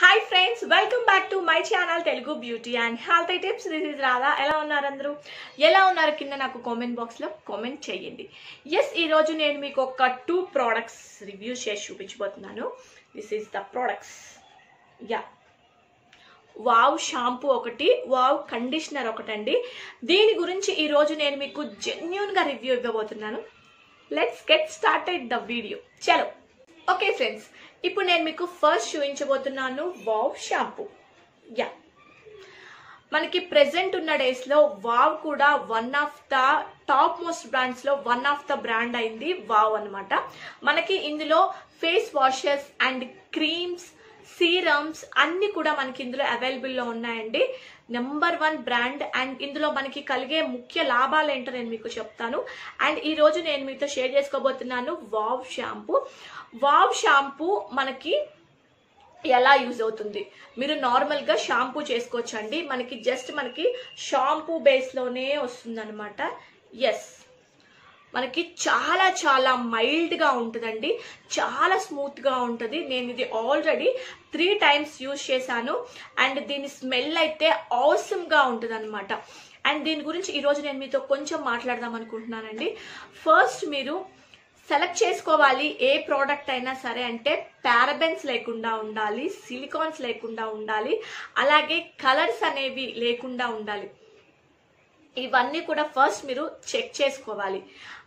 Hi friends welcome back to my channel Telugu beauty and health tips this is Radha ఎలా ఉన్నారు అందరూ? ఎలా ఉన్నారు కింద నాకు కామెంట్ బాక్స్లో కామెంట్ చేయండి. ఎస్ ఈరోజు నేను మీకు ఒక టూ ప్రోడక్ట్స్ రివ్యూ చేసి చూపించబోతున్నాను. This is the products yeah wow shampoo ఒకటి వావ్ కండిషనర్ ఒకటండి. దీని గురించి ఈరోజు నేను మీకు జెన్యున్గా రివ్యూ ఇవ్వబోతున్నాను. Let's get started the video చలో. ఓకే ఫ్రెండ్స్ ఇప్పుడు నేను మీకు ఫస్ట్ చూపించబోతున్నాను వావ్ షాంపూ. యా మనకి ప్రెసెంట్ ఉన్న డేస్లో వావ్ కూడా one of the top most బ్రాండ్స్లో one of the brand అయింది వావ్ అనమాట మనకి ఇందులో face washes and creams serums అన్ని కూడా మనకి ఇందులో అవైలబుల్లో ఉన్నాయండి. నెంబర్ వన్ బ్రాండ్ అండ్ ఇందులో మనకి కలిగే ముఖ్య లాభాలు ఏంటో నేను మీకు చెప్తాను. అండ్ ఈ రోజు నేను మీతో షేర్ చేసుకోబోతున్నాను వావ్ షాంపూ వావ్ షాంపూ మనకి ఎలా యూజ్ అవుతుంది? మీరు నార్మల్గా షాంపూ చేసుకోవచ్చండి. మనకి జస్ట్ మనకి షాంపూ బేస్లోనే వస్తుంది అనమాట ఎస్ మనకి చాలా చాలా మైల్డ్గా ఉంటుందండి. చాలా స్మూత్గా ఉంటుంది. నేను ఇది ఆల్రెడీ త్రీ టైమ్స్ యూజ్ చేశాను. అండ్ దీని స్మెల్ అయితే అవసరంగా ఉంటుంది అనమాట అండ్ దీని గురించి ఈరోజు నేను మీతో కొంచెం మాట్లాడదాం అనుకుంటున్నానండి. ఫస్ట్ మీరు సెలెక్ట్ చేసుకోవాలి ఏ ప్రోడక్ట్ అయినా సరే అంటే పారబెన్స్ లేకుండా ఉండాలి సిలికాన్స్ లేకుండా ఉండాలి అలాగే కలర్స్ అనేవి లేకుండా ఉండాలి. ఇవన్నీ కూడా ఫస్ట్ మీరు చెక్ చేసుకోవాలి.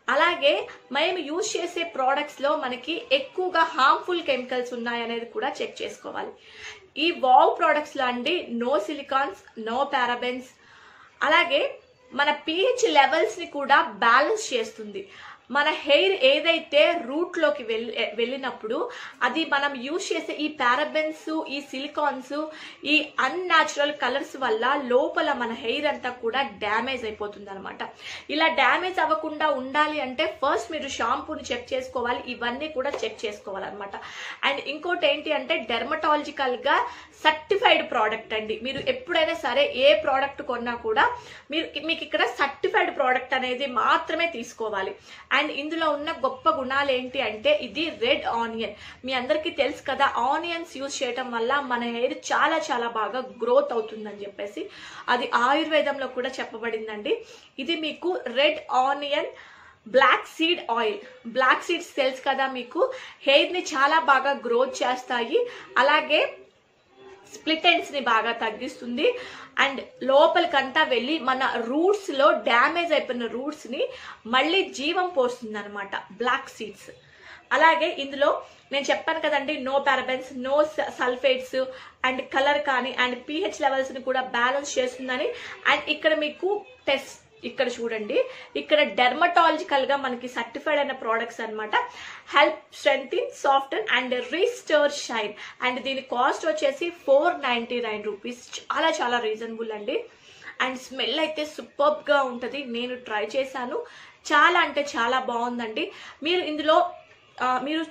అలాగే మేము యూజ్ చేసే ప్రోడక్ట్స్లో మనకి ఎక్కువగా హార్మ్ఫుల్ కెమికల్స్ ఉన్నాయనేది కూడా చెక్ చేసుకోవాలి. ఈ వావ్ ప్రోడక్ట్స్లో అండి నో సిలికాన్స్ నో పారాబెన్స్ అలాగే మన పిహెచ్ లెవెల్స్ని కూడా బ్యాలెన్స్ చేస్తుంది. మన హెయిర్ ఏదైతే రూట్లోకి వెళ్ళి వెళ్ళినప్పుడు అది మనం యూజ్ చేసే ఈ పారబెన్స్ ఈ సిలికాన్స్ ఈ అన్యాచురల్ కలర్స్ వల్ల లోపల మన హెయిర్ అంతా కూడా డ్యామేజ్ అయిపోతుంది అనమాట ఇలా డ్యామేజ్ అవ్వకుండా ఉండాలి అంటే ఫస్ట్ మీరు షాంపూని చెక్ చేసుకోవాలి ఇవన్నీ కూడా చెక్ చేసుకోవాలన్నమాట. అండ్ ఇంకోటి ఏంటి అంటే డెర్మటాలజికల్గా సర్టిఫైడ్ ప్రోడక్ట్ అండి. మీరు ఎప్పుడైనా సరే ఏ ప్రోడక్ట్ కొన్నా కూడా మీరు మీకు ఇక్కడ సర్టిఫైడ్ ప్రోడక్ట్ అనేది మాత్రమే తీసుకోవాలి. అండ్ ఇందులో ఉన్న గొప్ప గుణాలు ఏంటి అంటే ఇది రెడ్ ఆనియన్. మీ అందరికీ తెలుసు కదా ఆనియన్స్ యూజ్ చేయటం వల్ల మన హెయిర్ చాలా చాలా బాగా గ్రోత్ అవుతుందని చెప్పేసి అది ఆయుర్వేదంలో కూడా చెప్పబడిందండి. ఇది మీకు red onion black seed oil. Black seeds తెలుసు కదా మీకు హెయిర్ని చాలా బాగా గ్రోత్ చేస్తాయి. అలాగే స్ప్లిట్ ఎండ్స్ని బాగా తగ్గిస్తుంది. అండ్ లోపలికంతా వెళ్ళి మన రూట్స్లో డ్యామేజ్ అయిపోయిన రూట్స్ని మళ్ళీ జీవం పోస్తుంది అనమాట బ్లాక్ సీడ్స్ అలాగే ఇందులో నేను చెప్పాను కదండి no parabens no sulphates and colour కానీ అండ్ పిహెచ్ లెవెల్స్ని కూడా బ్యాలెన్స్ చేస్తుందని. అండ్ ఇక్కడ మీకు టెస్ట్ ఇక్కడ చూడండి. ఇక్కడ డెర్మటాలజికల్గా మనకి సర్టిఫైడ్ అయిన ప్రోడక్ట్స్ అనమాట help strength soft and restore shine and దీని కాస్ట్ వచ్చేసి ఫోర్ నైంటీ నైన్ రూపీస్ చాలా చాలా రీజనబుల్ అండి. అండ్ స్మెల్ అయితే సూపర్బ్గా ఉంటుంది. నేను ట్రై చేశాను. చాలా అంటే చాలా బాగుందండి. మీరు ఇందులో మీరు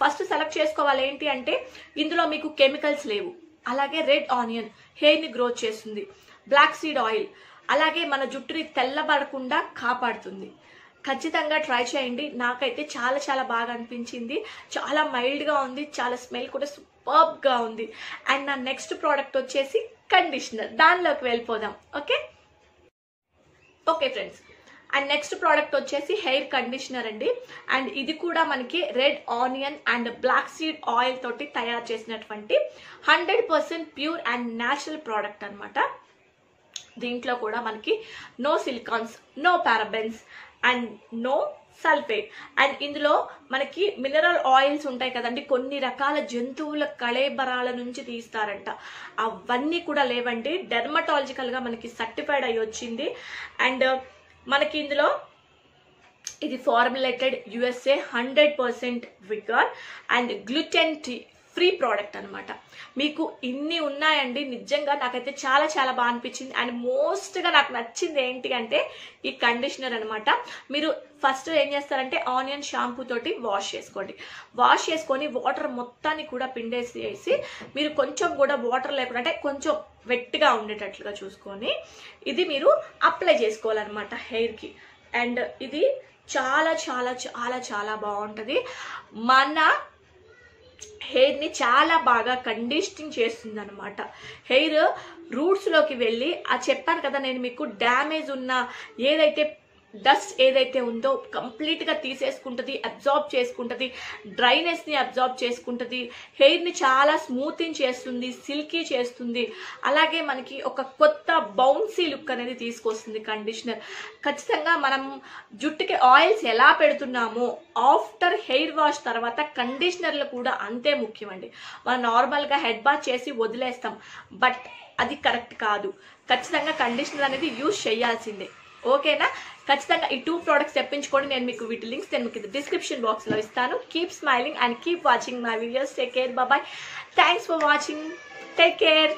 ఫస్ట్ సెలెక్ట్ చేసుకోవాలి ఏంటి అంటే ఇందులో మీకు కెమికల్స్ లేవు. అలాగే రెడ్ ఆనియన్ హెయిర్ని గ్రోత్ చేస్తుంది. బ్లాక్ సీడ్ ఆయిల్ అలాగే మన జుట్టుని తెల్లబడకుండా కాపాడుతుంది. ఖచ్చితంగా ట్రై చేయండి. నాకైతే చాలా చాలా బాగా అనిపించింది. చాలా మైల్డ్గా ఉంది. చాలా స్మెల్ కూడా సూపర్గా ఉంది. అండ్ నా నెక్స్ట్ ప్రోడక్ట్ వచ్చేసి కండిషనర్. దానిలోకి వెళ్ళిపోదాం. Okay? Okay friends. And next product వచ్చేసి హెయిర్ కండిషనర్ అండి. అండ్ ఇది కూడా మనకి red onion and black seed oil తోటి తయారు చేసినటువంటి hundred percent pure and natural product అనమాట దీంట్లో కూడా మనకి no silicones no parabens and no sulphate and ఇందులో మనకి మినరల్ ఆయిల్స్ ఉంటాయి కదండి కొన్ని రకాల జంతువుల కళేబరాల నుంచి తీస్తారంట. అవన్నీ కూడా లేవండి. డెర్మటాలజికల్గా మనకి సర్టిఫైడ్ అయ్యి వచ్చింది. అండ్ uh, మనకి ఇందులో ఇది formulated USA hundred percent vegan and gluten free product అనమాట మీకు ఇన్ని ఉన్నాయండి. నిజంగా నాకైతే చాలా చాలా బాగా అనిపించింది. అండ్ మోస్ట్గా నాకు నచ్చింది ఏంటి అంటే ఈ కండిషనర్ అనమాట మీరు ఫస్ట్ ఏం చేస్తారంటే ఆనియన్ షాంపూ తోటి వాష్ చేసుకోండి. వాష్ చేసుకొని వాటర్ మొత్తాన్ని కూడా పిండేసి వేసి మీరు కొంచెం కూడా వాటర్ లేకుండా అంటే కొంచెం వెట్గా ఉండేటట్లుగా చూసుకొని ఇది మీరు అప్లై చేసుకోవాలన్నమాట హెయిర్కి. అండ్ ఇది చాలా చాలా చాలా చాలా బాగుంటుంది. మన హెయిర్ని చాలా బాగా కండిషనింగ్ చేస్తుంది అనమాట హెయిర్ రూట్స్లోకి వెళ్ళి ఆ చెప్పాను కదా నేను మీకు డ్యామేజ్ ఉన్న ఏదైతే డస్ట్ ఏదైతే ఉందో కంప్లీట్గా తీసేసుకుంటుంది అబ్జార్బ్ చేసుకుంటుంది డ్రైనెస్ని అబ్జార్బ్ చేసుకుంటుంది హెయిర్ని చాలా స్మూతింగ్ చేస్తుంది సిల్కీ చేస్తుంది. అలాగే మనకి ఒక కొత్త బౌన్సీ లుక్ అనేది తీసుకొస్తుంది కండిషనర్. ఖచ్చితంగా మనం జుట్టుకి ఆయిల్స్ ఎలా పెడుతున్నామో ఆఫ్టర్ హెయిర్ వాష్ తర్వాత కండిషనర్లు కూడా అంతే ముఖ్యమండి. మనం నార్మల్గా హెడ్ బాత్ చేసి వదిలేస్తాం. బట్ అది కరెక్ట్ కాదు. ఖచ్చితంగా కండిషనర్ అనేది యూజ్ చేయాల్సిందే. ఓకేనా? ఖచ్చితంగా ఈ టూ ప్రోడక్ట్స్ తెప్పించుకోండి నేను మీకు వీటి లింక్స్ నేను మీకు డిస్క్రిప్షన్ బాక్స్లో ఇస్తాను. Keep smiling and keep watching my videos take care బాబాయ్ thanks for watching take care